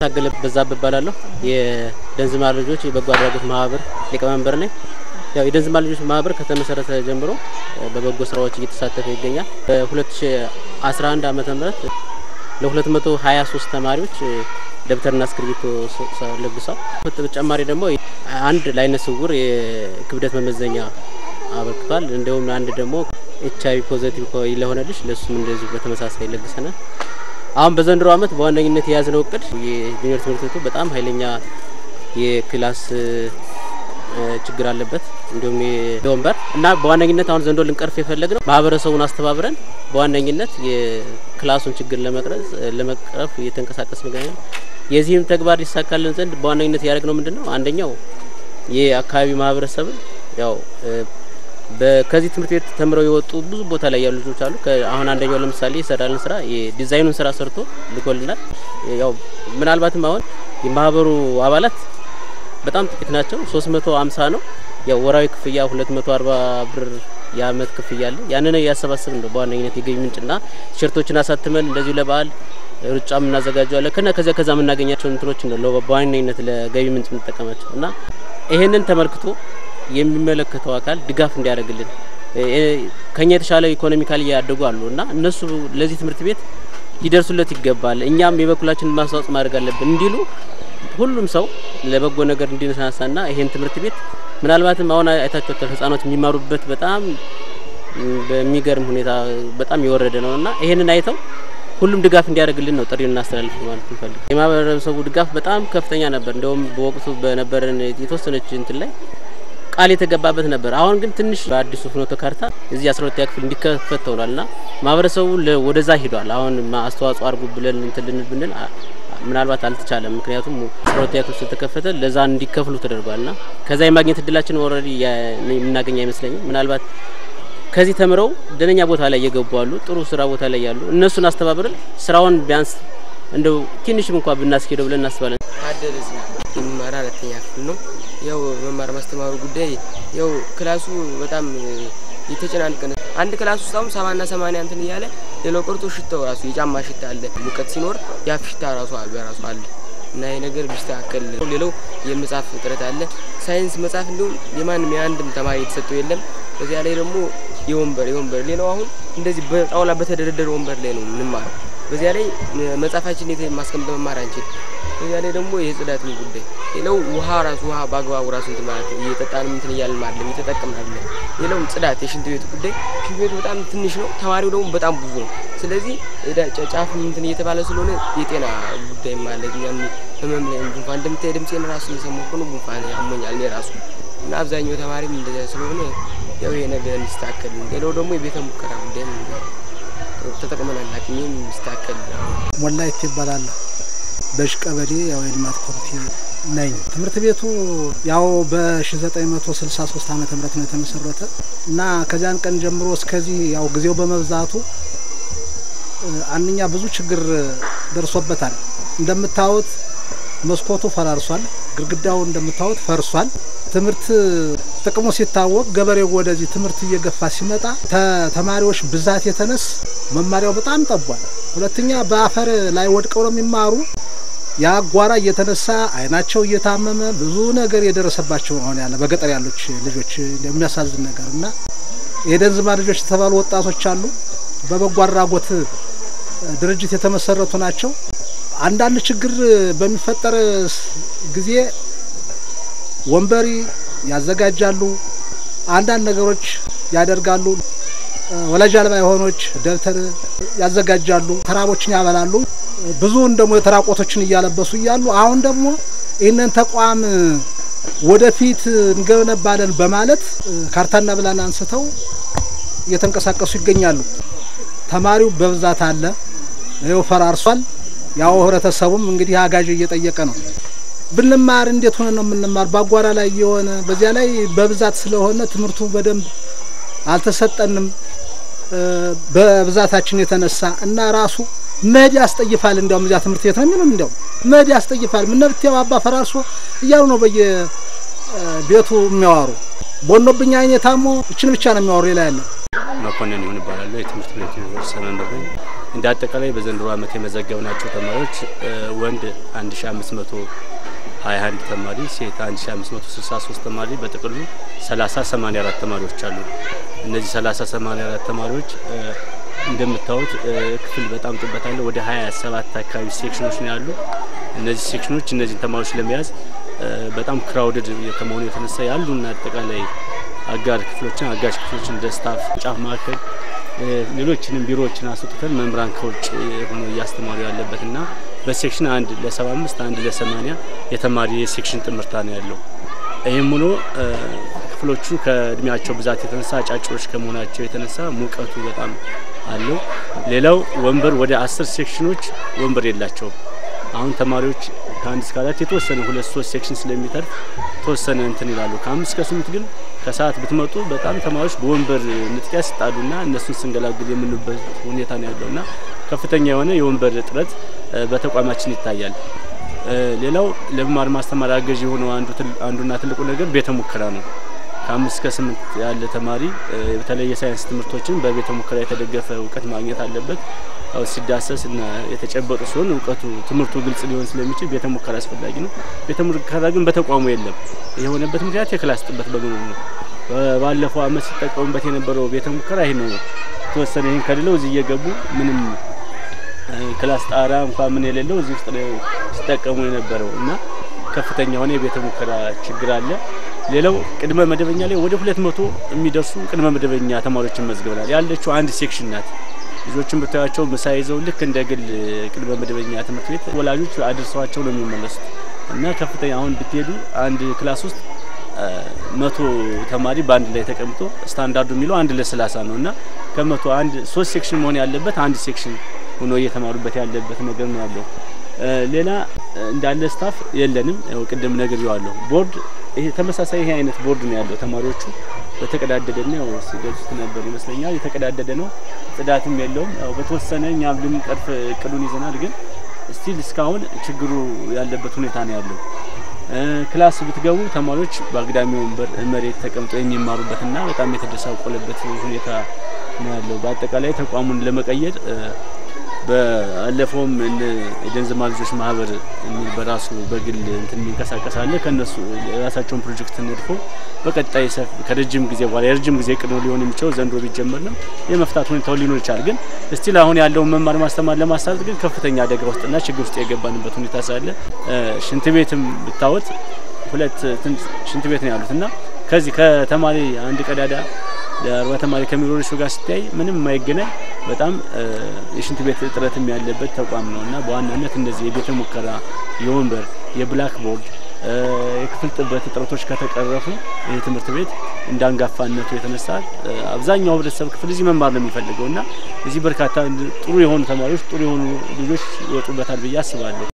ታገለ በዛብህ እባላለሁ። የደንዝማር ልጆች የበጎ አድራጎት ማህበር ሊቀመንበር ነኝ። ያው የደንዝማር ልጆች ማህበር ከተመሰረተ ጀምሮ በበጎ ስራዎች እየተሳተፈ ይገኛል። በ2011 ዓመተ ምህረት ለ223 ተማሪዎች ደብተርና እስክሪብቶ ለግሷል። በተጨማሪ ደግሞ አንድ ለአይነ ስውር የክብደት መመዘኛ አበርክቷል። እንዲሁም አንድ ደግሞ HIV positive ለሆነ ልጅ ለሱም እንደዚሁ በተመሳሳይ ለግሰናል። አሁን በዘንድሮ ዓመት በዋነኝነት የያዝነው እቅድ የ junior ትምህርት ቤቱ በጣም ኃይለኛ የ class ችግር አለበት፣ እንዲሁም የወንበር እና በዋነኝነት አሁን ዘንድሮ ልንቀርፍ የፈለግነው ማህበረሰቡን አስተባብረን በዋነኝነት የ class ኡን ችግር ለመቅረጽ ለመቅረፍ እየተንቀሳቀስን እንገኛለን። የዚህም ተግባር ሊሳካልን ዘንድ በዋነኝነት ያደረግነው ምንድን ነው? አንደኛው የአካባቢ ማህበረሰብን ያው ከዚህ ትምህርት ቤት ተምረው የወጡ ብዙ ቦታ ላይ ያሉ ልጆች አሉ። አሁን አንደኛው ለምሳሌ የሰራልን ስራ የዲዛይኑን ስራ ሰርቶ ልኮልናል። ያው ምናልባትም አሁን የማህበሩ አባላት በጣም ጥቂት ናቸው። 350 ነው። ያው ወራዊ ክፍያ 240 ብር የአመት ክፍያ አለ። ያንን እያሰባሰብን ነው በዋነኝነት የገቢ ምንጭና ቲሸርቶችን አሳትመን እንደዚሁ ለበዓል ሩጫም እናዘጋጀዋለን። ከና ከዚያ ከዛ የምናገኛቸው እንትኖች ነው በዋነኝነት ለገቢ ምንጭ የምንጠቀማቸው እና ይሄንን ተመልክቶ የሚመለከተው አካል ድጋፍ እንዲያደርግልን ከኛ የተሻለ ኢኮኖሚካሊ እያደጉ አሉ እና እነሱ ለዚህ ትምህርት ቤት ሊደርሱለት ይገባል፣ እኛም የበኩላችንን ማስተዋጽኦ ማድረግ አለብን እንዲሉ ሁሉም ሰው ለበጎ ነገር እንዲነሳሳና ይሄን ትምህርት ቤት ምናልባትም አሁን አይታችኋል ህጻኖች የሚማሩበት በጣም በሚገርም ሁኔታ በጣም የወረደ ነው እና ይሄንን አይተው ሁሉም ድጋፍ እንዲያደርግልን ነው ጥሪ እናስተላልፍ ማለት እንፈልግ። የማህበረሰቡ ድጋፍ በጣም ከፍተኛ ነበር። እንደውም በወቅቱ በነበረን የተወሰነች እንትን ላይ ቃል የተገባበት ነበር። አሁን ግን ትንሽ በአዲሱ ፍኖተ ካርታ እዚህ አስራ ሁለተኛ ክፍል እንዲከፈት ተብሏል እና ማህበረሰቡ ወደዛ ሂዷል። አሁን አስተዋጽኦ አድርጉ ብለን እንትን ልንል ብንል ምናልባት አልተቻለም። ምክንያቱም አስራ ሁለተኛ ክፍል ስለተከፈተ ለዛ እንዲከፍሉ ተደርጓል እና ከዛ የማግኘት እድላችን already የምናገኝ አይመስለኝም። ምናልባት ከዚህ ተምረው ደህነኛ ቦታ ላይ እየገቡ አሉ፣ ጥሩ ስራ ቦታ ላይ ያሉ እነሱን አስተባብረን ስራውን ቢያንስ እንደው ትንሽም እንኳን ብናስኬደው ብለን እናስባለን። አደረስ የሚማራ አራተኛ ክፍል ነው። ያው መማር ማስተማሩ ጉዳይ ያው class ኡ በጣም የተጨናነቀ ነው። አንድ class ውስጥ አሁን ሰባና ሰማንያ እንትን እያለ ሌላው ቀርቶ ሽታው ራሱ የጫማ ሽታ አለ። ሙቀት ሲኖር ያፍ ሽታ ራሱ በራሱ አለ እና ይህ ነገር ቢስተካከል። ሌላው የመጽሐፍ እጥረት አለ። ሳይንስ መጽሐፍ እንዲሁም የማንም የአንድም ተማሪ የተሰጠው የለም። በዚያ ላይ ደግሞ የወንበር የወንበር ሌላው አሁን እንደዚህ በጣውላ በተደረደረ ወንበር ላይ ነው የምንማረው። በዚያ ላይ መጽሐፋችን የት ማስቀምጠ መማር አንችል። በዚያ ላይ ደግሞ የጽዳትን ጉዳይ ሌላው ውሃ ራሱ ውሃ በአግባቡ ራሱ እንትን ማለት እየጠጣን እንትን እያልን አይደለም እየተጠቀምን አይደለም። ሌላው ጽዳት የሽንት ቤቱ ጉዳይ ሽንት ቤቱ በጣም ትንሽ ነው፣ ተማሪው ደግሞ በጣም ብዙ ነው። ስለዚህ ጫፍ እንትን እየተባለ ስለሆነ የጤና ጉዳይ ማለት እኛም ህመም ላይ ጉንፋን እንደምታይ ድምፄን ራሱ እየሰማሁ ነው። ጉንፋን ያሞኛል እኔ ራሱ እና አብዛኛው ተማሪም እንደዚያ ስለሆነ ያው ይሄ ነገር እንዲስተካከል። ሌላው ደግሞ የቤተ ሙከራ ጉዳይ ተጠቅመናል። ሐኪሜም እንዲስተካከል ሞላይት ይባላለሁ። በሽ ቀበሌ ያው የልማት ኮሚቴ ነኝ። ትምህርት ቤቱ ያው በ1963 ዓመተ ምህረት ነው የተመሰረተ እና ከዚያን ቀን ጀምሮ እስከዚህ ያው ጊዜው በመብዛቱ አንኛ ብዙ ችግር ደርሶበታል። እንደምታዩት መስኮቱ ፈራርሷል። ግድግዳው እንደምታዩት ፈርሷል። ትምህርት ጥቅሙ ሲታወቅ ገበሬው ወደዚህ ትምህርት እየገፋ ሲመጣ ተማሪዎች ብዛት የተነስ መማሪያው በጣም ጠቧል። ሁለተኛ በአፈር ላይ ወድቀው ነው የሚማሩ የአጓራ እየተነሳ አይናቸው እየታመመ ብዙ ነገር የደረሰባቸው አሁን ያለ በገጠር ያሉች ልጆች የሚያሳዝን ነገር እና የደንዝማ ልጆች የተባሉ ወጣቶች አሉ። በበጎ አድራጎት ድርጅት የተመሰረቱ ናቸው። አንዳንድ ችግር በሚፈጠር ጊዜ ወንበሪ ያዘጋጃሉ፣ አንዳንድ ነገሮች ያደርጋሉ። ወላጅ አልባ የሆኖች ደብተር ያዘጋጃሉ፣ ተራቦችን ያበላሉ። ብዙውን ደግሞ የተራቆቶችን እያለበሱ እያሉ አሁን ደግሞ ይህንን ተቋም ወደፊት እንገነባለን በማለት ካርታና ብላን አንስተው እየተንቀሳቀሱ ይገኛሉ። ተማሪው በብዛት አለ፣ ይኸው ፈራርሷል። ያው ህብረተሰቡም እንግዲህ አጋዥ እየጠየቀ ነው። ብንማር እንዴት ሆነ ነው የምንማር? በአጓራ ላይ የሆነ በዚያ ላይ በብዛት ስለሆነ ትምህርቱ በደንብ አልተሰጠንም በብዛታችን የተነሳ እና ራሱ መድ ያስጠይፋል። እንዲያውም እዚያ ትምህርት ቤት ነው የሚሉን እንዲያውም መድ ያስጠይፋል። ምነብቴው አባ ፈራርሶ እያሉ ነው በየቤቱ የሚያዋሩ። ቦኖብኛ አይኔ ታሞ እችን ብቻ ነው የሚያወሩ ሌላ ያለ መኮንን ይሁን ይባላሉ። የትምህርት ቤቱ መምህር ነኝ። እንደ አጠቃላይ በዘንድሮ ዓመት የመዘገብናቸው ተማሪዎች ወንድ 1521 ተማሪ፣ ሴት 1563 ተማሪ በጥቅሉ 3084 ተማሪዎች አሉ። እነዚህ 3084 ተማሪዎች እንደምታዩት ክፍል በጣም ጥበት አለ። ወደ 27 አካባቢ section ኦች ነው ያሉ። እነዚህ section ኦች እነዚህን ተማሪዎች ለመያዝ በጣም crowded ከመሆኑ የተነሳ ያሉና አጠቃላይ አጋር ክፍሎችን አጋዥ ክፍሎችን እንደ ጫፍ ማዕከል ሌሎችንም ቢሮዎችን አስወጥተን መምህራን ከውጭ ሆኖ እያስተማሩ ያለበት እና በ section አንድ ለሰባ አምስት አንድ ለሰማኒያ የተማሪ የ section ጥምርታ ነው ያለው። ይህም ሆኖ ክፍሎቹ ከእድሜያቸው ብዛት የተነሳ አጫጭሮች ከመሆናቸው የተነሳ ሙቀቱ በጣም አለው። ሌላው ወንበር ወደ አስር section ኦች ወንበር የላቸውም። አሁን ተማሪዎች ከአንድ እስከ አራት የተወሰነ ሁለት ሶስት section ስለሚተርፍ ተወሰነ እንትን ይላሉ። ከአምስት እስከ ስምንት ግን ከሰዓት ብትመጡ በጣም ተማሪዎች በወንበር ንጥቂያ ሲጣሉና እነሱን ስንገላግል የምንበት ሁኔታ ነው ያለውና ከፍተኛ የሆነ የወንበር እጥረት በተቋማችን ይታያል። ሌላው ለመማር ማስተማር አገዥ የሆነው አንዱና ትልቁ ነገር ቤተ ሙከራ ነው። ከአምስት እስከ ስምንት ያለ ተማሪ በተለይ የሳይንስ ትምህርቶችን በቤተ ሙከራ የተደገፈ እውቀት ማግኘት አለበት። ያው ሲዳሰስ እና የተጨበጡ ሲሆን እውቀቱ ትምህርቱ ግልጽ ሊሆን ስለሚችል ቤተ ሙከራ አስፈላጊ ነው። ቤተ ሙከራ ግን በተቋሙ የለም። የሆነበት ምክንያት የ class ጥበት በመኖሩ ነው። ባለፈው አመት ሲጠቀሙበት የነበረው ቤተ ሙከራ ይህ ነው። የተወሰነ ይህን ከሌለው እዚህ እየገቡ ምንም class ጣራ እንኳ ምን የሌለው እዚህ ውስጥ ነው ሲጠቀሙ የነበረው እና ከፍተኛ የሆነ የቤተ ሙከራ ችግር አለ። ሌላው ቅድመ መደበኛ ላይ ወደ ሁለት መቶ የሚደርሱ ቅድመ መደበኛ ተማሪዎችን መዝግበናል። ያለችው አንድ section ናት። ልጆችን ብታያቸው ምሳ ይዘው ልክ እንደ ግል ቅድመ መደበኛ ትምህርት ቤት ወላጆች አድርሰዋቸው ነው የሚመለሱት እና ከፍተኛ አሁን ብትሄዱ አንድ class ውስጥ መቶ ተማሪ በአንድ ላይ ተቀምጦ ስታንዳርዱ የሚለው አንድ ለሰላሳ ነው እና ከመቶ አንድ ሶስት section መሆን ያለበት አንድ section ሆኖ እየተማሩበት ያለበት ነገር ነው ያለው። ሌላ እንዳለ staff የለንም። ያው ቅድም ነግሬዋለሁ። ቦርድ ተመሳሳይ ይሄ አይነት ቦርድ ነው ያለው። ተማሪዎቹ በተቀዳደደና ያው ሲገልጹት ነበር ይመስለኛል። የተቀዳደደ ነው፣ ጽዳትም የለውም። ያው በተወሰነ እኛም ልንቀርፍ እቅዱን ይዘናል፣ ግን still እስካሁን ችግሩ ያለበት ሁኔታ ነው ያለው። class ብትገቡ ተማሪዎች በአግዳሚ ወንበር መሬት ተቀምጠው የሚማሩበትና በጣም የተደሳቆለበት ሁኔታ ነው ያለው። በአጠቃላይ ተቋሙን ለመቀየር ባለፈውም የደንዝማር ማህበር የሚል በራሱ በግል እንትን የሚንቀሳቀስ ከነሱ የራሳቸውን ፕሮጀክት ነድፎ በቀጣይ ከረጅም ጊዜ በኋላ የረጅም ጊዜ ቅድ ሊሆን የሚችለው ዘንድሮ ቢጀመር ነው የመፍታት ሁኔታው ሊኖር ይችላል። ግን እስቲል አሁን ያለውን መማር ማስተማር ለማሳለጥ ግን ከፍተኛ አደጋ ውስጥና ችግር ውስጥ የገባንበት ሁኔታ ሳለ ሽንት ቤትም ብታወት ሁለት ሽንት ቤት ነው ያሉት እና ከዚህ ከተማሪ አንድ ቀዳዳ ለአርባ ተማሪ ከሚኖሩ ጋር ሲታይ ምንም የማይገናኝ በጣም የሽንት ቤት እጥረትም ያለበት ተቋም ነው እና በዋናነት እነዚህ የቤተ ሙከራ፣ የወንበር፣ የብላክ ቦርድ፣ የክፍል ጥበት እጥረቶች ከተቀረፉ ይህ ትምህርት ቤት እንደ አንጋፋነቱ የተነሳ አብዛኛው ህብረተሰብ ክፍል እዚህ መማር ነው የሚፈልገው እና እዚህ በርካታ ጥሩ የሆኑ ተማሪዎች ጥሩ የሆኑ ልጆች ይወጡበታል ብዬ አስባለሁ።